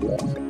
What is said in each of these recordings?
Thank.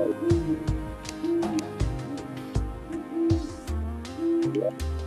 Thank you.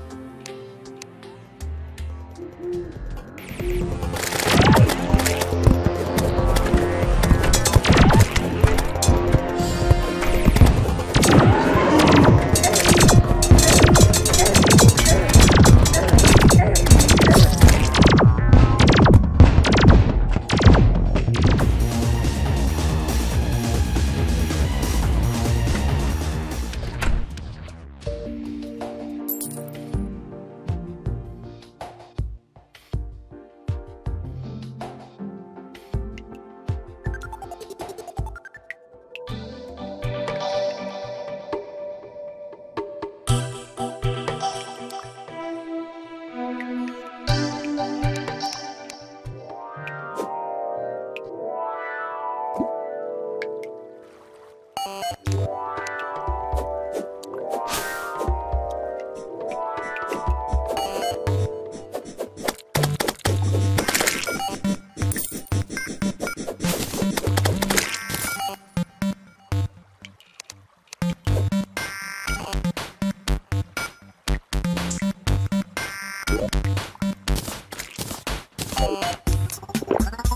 ななこ!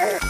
Urgh!